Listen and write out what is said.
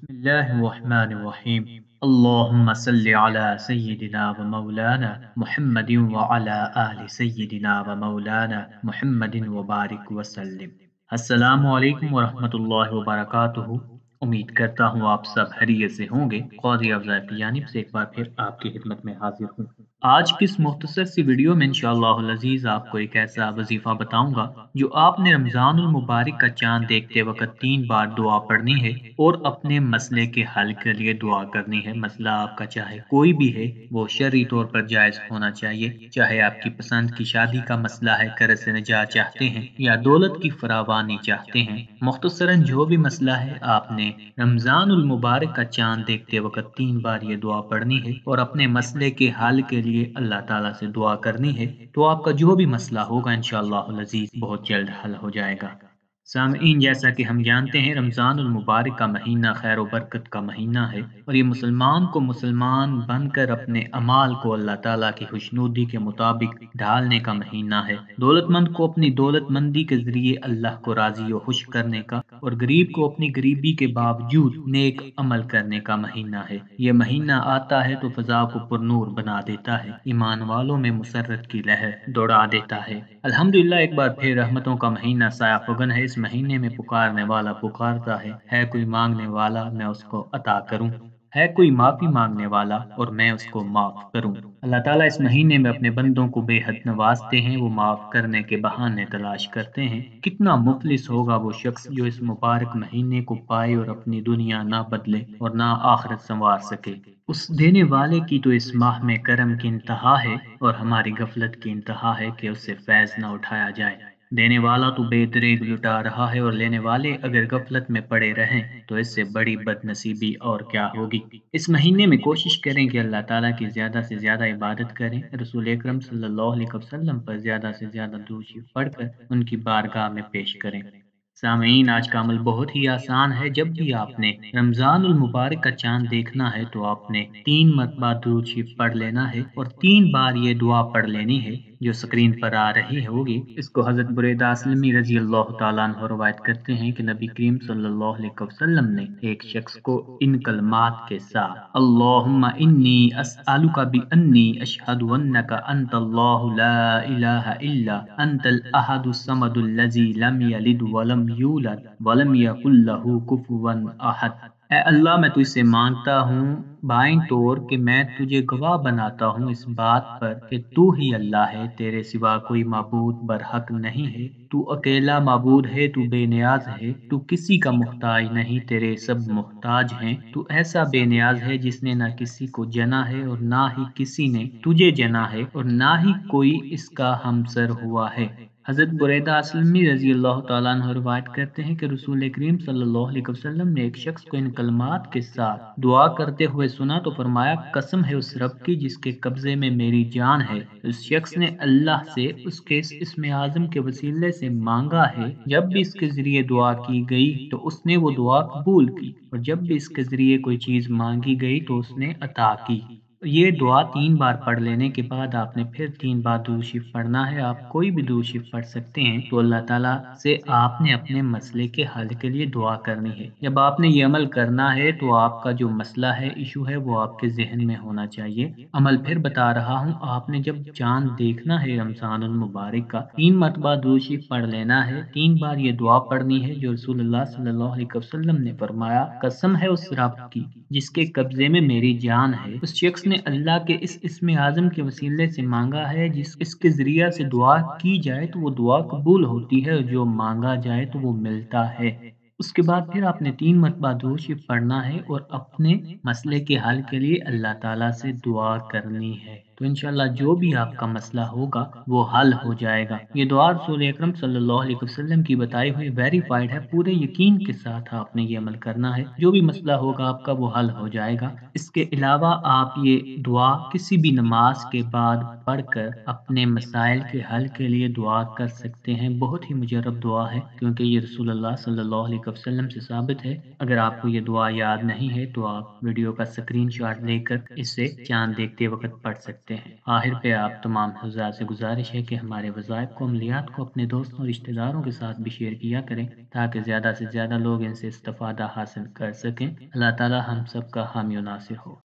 بسم اللہ الرحمن الرحیم اللہم صلی علی سیدنا و مولانا محمد و علی آل سیدنا و مولانا محمد و بارک وسلم. السلام علیکم ورحمۃ اللہ وبرکاتہ امید کرتا ہوں آپ سب حریت سے ہوں گے. قوضی افضاء کی جانب سے ایک بار پھر آپ کی خدمت میں حاضر ہوں۔ آج کس مختصر سی ویڈیو میں انشاءاللہ العزیز آپ کو ایک ایسا وظیفہ بتاؤں گا جو آپ نے رمضان المبارک کا چاند دیکھتے وقت تین بار دعا پڑھنی ہے اور اپنے مسئلے کے حل کے لیے دعا کرنی ہے۔ مسئلہ آپ کا چاہے کوئی بھی ہے، وہ شرعی طور پر جائز ہونا چاہیے۔ چاہے آپ کی پسند کی شادی کا مسئلہ ہے قرض سے نجات چاہتے ہیں یا دولت کی فراوانی چاہتے ہیں، مختصراً جو بھی مسئلہ ہے، آپ نے رمضان المبارک کا چاند دیکھتے وقت تین بار یہ دعا پڑھنی ہے اور اپنے مسئلے کے حل کے لیے لیے اللہ تعالیٰ سے دعا کرنی ہے تو آپ کا جو بھی مسئلہ ہوگا انشاءاللہ العزیز بہت جلد حل ہو جائے گا۔ سامعین، جیسا کہ ہم جانتے ہیں، رمضان المبارک کا مہینہ خیر و برکت کا مہینہ ہے اور یہ مسلمان کو مسلمان بن کر اپنے امال کو اللہ تعالیٰ کی خوشنودی کے مطابق ڈھالنے کا مہینہ ہے۔ دولت مند کو اپنی دولت مندی کے ذریعے اللہ کو راضی و خوش کرنے کا اور غریب کو اپنی غریبی کے باوجود نیک عمل کرنے کا مہینہ ہے۔ یہ مہینہ آتا ہے تو فضا کو پر نور بنا دیتا ہے۔ ایمان والوں میں مسرت کی لہر دوڑا دیتا ہے۔ الحمدللہ، ایک بار پھر رحمتوں کا مہینہ سایہ فگن ہے۔ اس مہینے میں پکارنے والا پکارتا ہے۔ ہے کوئی مانگنے والا، میں اس کو عطا کروں۔ ہے کوئی معافی مانگنے والا اور میں اس کو معاف کروں۔ اللہ تعالیٰ اس مہینے میں اپنے بندوں کو بے حد نوازتے ہیں، وہ معاف کرنے کے بہانے تلاش کرتے ہیں۔ کتنا مفلس ہوگا وہ شخص جو اس مبارک مہینے کو پائے اور اپنی دنیا نہ بدلے اور نہ آخرت سنوار سکے۔ اس دینے والے کی تو اس ماہ میں کرم کی انتہا ہے اور ہماری غفلت کی انتہا ہے کہ اس سے فیض نہ اٹھایا جائے۔ دینے والا تو بے دریگ لٹا رہا ہے اور لینے والے اگر غفلت میں پڑے رہیں تو اس سے بڑی بد نصیبی اور کیا ہوگی؟ اس مہینے میں کوشش کریں کہ اللہ تعالیٰ کی زیادہ سے زیادہ عبادت کریں۔ رسول اکرم صلی اللہ علیہ وسلم پر زیادہ سے زیادہ دوشی پڑھ کر ان کی بارگاہ میں پیش کریں۔ سامعین، آج کا عمل بہت ہی آسان ہے۔ جب بھی آپ نے رمضان المبارک کا چاند دیکھنا ہے تو آپ نے تین مرتبہ درود شریف پڑھ لینا ہے اور تین بار یہ دعا پڑھ لینی ہے۔ جو سکرین پر آ رہی ہوگی، اس کو حضرت بریدہ اسلمی رضی اللہ تعالیٰ عنہ روایت کرتے ہیں کہ نبی کریم صلی اللہ علیہ وسلم نے ایک شخص کو ان کلمات کے ساتھ، اللہم انی اسألک بی انی اشہد ونک انت اللہ لا الہ الا انت الاحد الصمد اللذی لم یلد ولم یولد ولم یکن له کفوا احد. اے اللہ، میں تو اسے مانگتا ہوں بائیں طور کہ میں تجھے گواہ بناتا ہوں اس بات پر کہ تو ہی اللہ ہے، تیرے سوا کوئی معبود برحق نہیں ہے۔ تو اکیلا معبود ہے، تو بے نیاز ہے۔ تو کسی کا محتاج نہیں، تیرے سب محتاج ہیں۔ تو ایسا بے نیاز ہے جس نے نہ کسی کو جنا ہے اور نہ ہی کسی نے تجھے جنا ہے اور نہ ہی کوئی اس کا ہمسر ہوا ہے۔ حضرت بریدہ اسلمی رضی اللہ تعالیٰ عنہ روایت کرتے ہیں کہ رسول کریم صلی اللہ علیہ وسلم نے ایک شخص کو ان کلمات کے ساتھ دعا کرتے ہوئے سنا تو فرمایا، قسم ہے اس رب کی جس کے قبضے میں میری جان ہے۔ اس شخص نے اللہ سے، اس کے اسم اعظم کے وسیلے سے مانگا ہے۔ جب بھی اس کے ذریعے دعا کی گئی تو اس نے وہ دعا قبول کی اور جب بھی اس کے ذریعے کوئی چیز مانگی گئی تو اس نے عطا کی۔ یہ دعا تین بار پڑھ لینے کے بعد آپ نے پھر تین بار شریف پڑھنا ہے۔ آپ کوئی بھی شریف پڑھ سکتے ہیں تو اللہ تعالیٰ سے آپ نے اپنے مسئلے کے حل کے لیے دعا کرنی ہے۔ جب آپ نے یہ عمل کرنا ہے تو آپ کا جو مسئلہ ہے، ایشو ہے، وہ آپ کے ذہن میں ہونا چاہیے۔ عمل پھر بتا رہا ہوں، آپ نے جب چاند دیکھنا ہے رمضان المبارک کا، تین مرتبہ شریف پڑھ لینا ہے۔ تین بار یہ دعا پڑھنی ہے جو رسول اللہ صلی اللہ علیہ وسلم نے فرمایا، قسم ہے اس رب کی۔ جس کے قبضے میں میری جان ہے۔ اس شخص نے اللہ کے اس اسم اعظم کے وسیلے سے مانگا ہے، جس اس کے ذریعہ سے دعا کی جائے تو وہ دعا قبول ہوتی ہے، اور جو مانگا جائے تو وہ ملتا ہے۔ اس کے بعد پھر آپ نے تین مرتبہ دوش پڑھنا ہے اور اپنے مسئلے کے حل کے لیے اللہ تعالیٰ سے دعا کرنی ہے۔ تو انشاءاللہ جو بھی آپ کا مسئلہ ہوگا وہ حل ہو جائے گا۔ یہ دعا رسول اکرم صلی اللہ علیہ وسلم کی بتائی ہوئی ویریفائڈ ہے، پورے یقین کے ساتھ آپ نے یہ عمل کرنا ہے۔ جو بھی مسئلہ ہوگا آپ کا وہ حل ہو جائے گا۔ اس کے علاوہ آپ یہ دعا کسی بھی نماز کے بعد پڑھ کر اپنے مسائل کے حل کے لیے دعا کر سکتے ہیں۔ بہت ہی مجرب دعا ہے، کیونکہ یہ رسول اللہ صلی اللہ علیہ وسلم سے ثابت ہے۔ اگر آپ کو یہ دعا یاد نہیں ہے تو آپ ویڈیو کا اسکرین شاٹ لے کر اسے چاند دیکھتے وقت پڑھ سکتے سکتے ہیں۔ آخر پہ آپ تمام حضرات سے گزارش ہے کہ ہمارے وظائف کو، عملیات کو اپنے دوستوں اور رشتہ داروں کے ساتھ بھی شیئر کیا کریں تاکہ زیادہ سے زیادہ لوگ ان سے استفادہ حاصل کر سکیں۔ اللہ تعالی ہم سب کا حامی و ناصر ہو۔